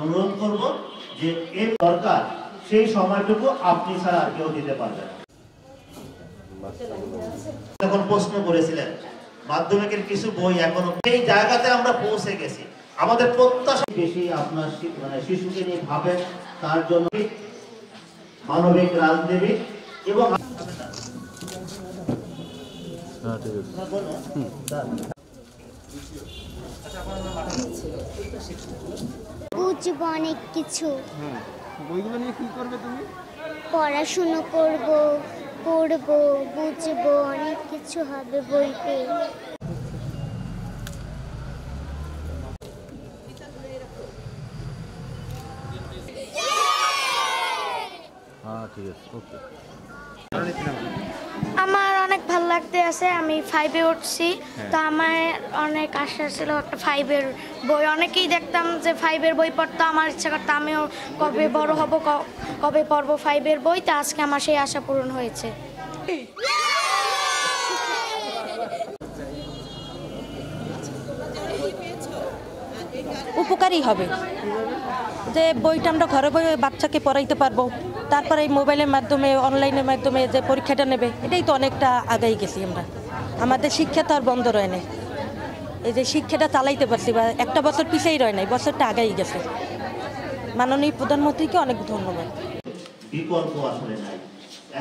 অনুরোধ করব যে এর দরকার, সেই সময়টুকু আপনি ছাড়া কেউ দিতে পারবে না। তখন প্রশ্ন করেছিলেন, মাধ্যমিকের কিছু বই এখনও এই জায়গাতে আমরা পৌঁছে গেছি। আমাদের প্রত্যাশা বেশি আপনার মানে শিশুকে নিয়ে ভাবেন, তার জন্য মানবিক রাজনীতি এবং বুঝব অনেক কিছু। বইগুলো নিয়ে কি করবে তুমি? পড়াশুনো করব পড়ব বুঝব অনেক কিছু হবে বই ঠিক আছে ওকে আমার অনেক ভালো লাগতে আছে আমি ফাইভে উঠছি। তো আমার অনেক আশা ছিল একটা ফাইভের বই। অনেকেই দেখতাম যে ফাইভের বই পড়তো আমার ইচ্ছা করতো আমিও কবে বড় হব ক- কবে পড়ব ফাইভের বই। তো আজকে আমার সেই আশা পূরণ হয়েছে। উপকারী হবে। যে বইটা আমরা ঘরে বই বাচ্চাকে পড়াইতে পারব তারপরে এই মোবাইলের মাধ্যমে অনলাইনের মাধ্যমে যে পরীক্ষাটা নেবে এটাই তো অনেকটা আগাই গেছি আমরা। আমাদের শিক্ষা তো আর বন্ধ রয় নাই। এই যে শিক্ষাটা চালাইতে পারছি বা একটা বছর পিছিয়েই রয় নাই বছরটা আগাই গেছে। মাননীয় প্রধানমন্ত্রীকে অনেক ধন্যবাদ। বিকল্প আসলে নাই।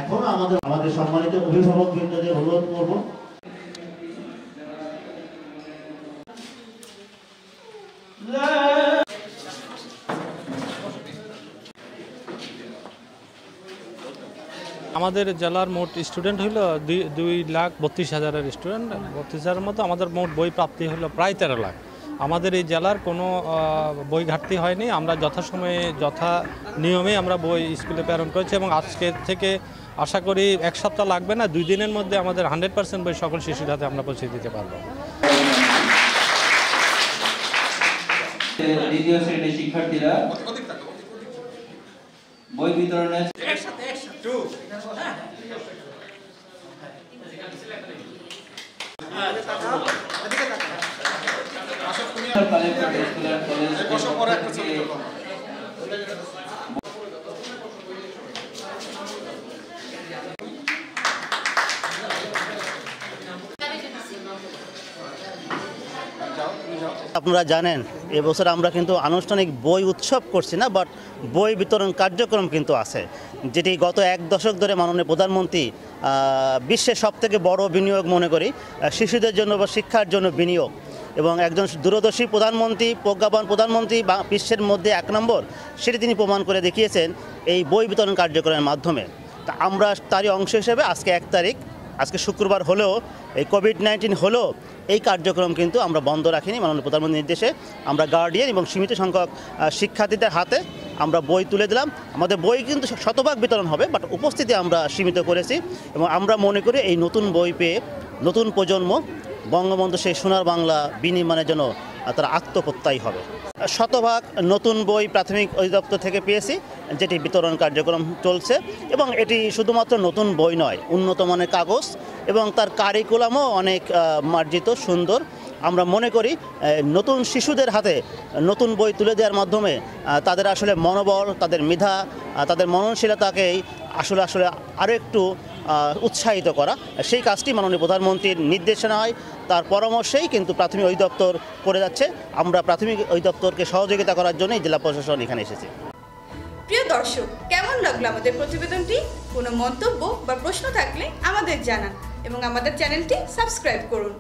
এখনও আমাদের আমাদের সম্মানিত অভিভাবক বৃন্দদের অনুরোধ করব। আমাদের জেলার মোট স্টুডেন্ট হলো দুই দুই লাখ বত্রিশ হাজারের স্টুডেন্ট। বত্রিশ হাজারের মতো আমাদের মোট বই প্রাপ্তি হলো প্রায় তেরো লাখ। আমাদের এই জেলার কোনো বই ঘাটতি হয়নি। আমরা যথাসময়ে, যথা নিয়মে আমরা বই স্কুলে প্রেরণ করেছি এবং আজকে থেকে আশা করি এক সপ্তাহ লাগবে না, দুই দিনের মধ্যে আমাদের হান্ড্রেড পার্সেন্ট বই সকল শিশুর হাতে আমরা পৌঁছে দিতে পারব। দ্বিতীয় শ্রেণির শিক্ষার্থীরা বই বিতরণে কালেক্টর স্কুলের কলেজ আপনারা জানেন, এবছর আমরা কিন্তু আনুষ্ঠানিক বই উৎসব করছি না বাট বই বিতরণ কার্যক্রম কিন্তু আছে, যেটি গত এক দশক ধরে মাননীয় প্রধানমন্ত্রী বিশ্বের সবথেকে বড় বিনিয়োগ মনে করি শিশুদের জন্য বা শিক্ষার জন্য বিনিয়োগ। এবং একজন দূরদর্শী প্রধানমন্ত্রী, প্রজ্ঞাপন প্রধানমন্ত্রী বিশ্বের মধ্যে এক নম্বর, সেটি তিনি প্রমাণ করে দেখিয়েছেন এই বই বিতরণ কার্যক্রমের মাধ্যমে। তা আমরা তারই অংশ হিসেবে আজকে এক তারিখ আজকে শুক্রবার হলেও, এই কোভিড নাইন্টিন হলেও এই কার্যক্রম কিন্তু আমরা বন্ধ রাখিনি মাননীয় প্রধানমন্ত্রীর নির্দেশে। আমরা গার্ডিয়ান এবং সীমিত সংখ্যক শিক্ষার্থীদের হাতে আমরা বই তুলে দিলাম। আমাদের বই কিন্তু শতভাগ বিতরণ হবে বাট উপস্থিতি আমরা সীমিত করেছি এবং আমরা মনে করি এই নতুন বই পেয়ে নতুন প্রজন্ম বঙ্গবন্ধু সেই সোনার বাংলা বিনির্মাণের জন্য তারা আত্মপ্রত্যয়ী হবে। শতভাগ নতুন বই প্রাথমিক অধিদপ্তর থেকে পেয়েছি, যেটি বিতরণ কার্যক্রম চলছে এবং এটি শুধুমাত্র নতুন বই নয়, উন্নত মানের কাগজ এবং তার কারিকুলামও অনেক মার্জিত, সুন্দর। আমরা মনে করি নতুন শিশুদের হাতে নতুন বই তুলে দেওয়ার মাধ্যমে তাদের আসলে মনোবল, তাদের মেধা তাদের মননশীলতাকেই আসলে আসলে আরও একটু উৎসাহিত করা। সেই কাজটি মাননীয় প্রধানমন্ত্রীর নির্দেশনা হয়। তার পরামর্শেই কিন্তু প্রাথমিক অধিদপ্তর করে যাচ্ছে। আমরা প্রাথমিক অধিদপ্তরকে সহযোগিতা করার জন্যই জেলা প্রশাসন এখানে এসেছে। প্রিয় দর্শক, কেমন লাগল আমাদের প্রতিবেদনটি? কোনো মন্তব্য বা প্রশ্ন থাকলে আমাদের জানান এবং আমাদের চ্যানেলটি সাবস্ক্রাইব করুন।